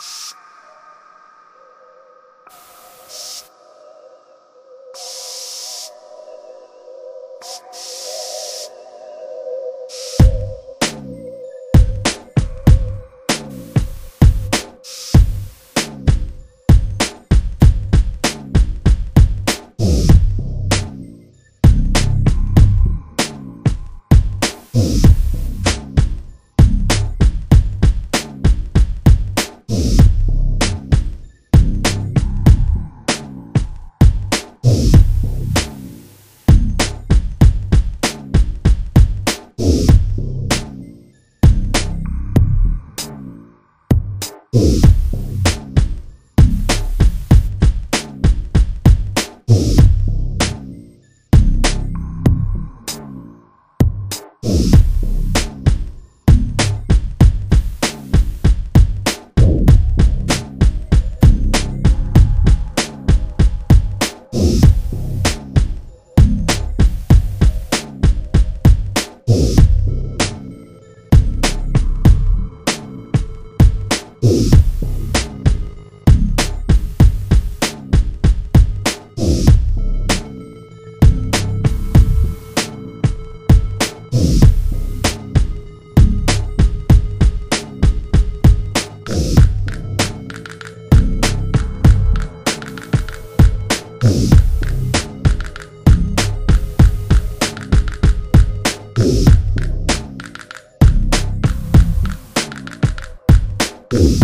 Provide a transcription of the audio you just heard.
Oh. Oh. Thank Boom.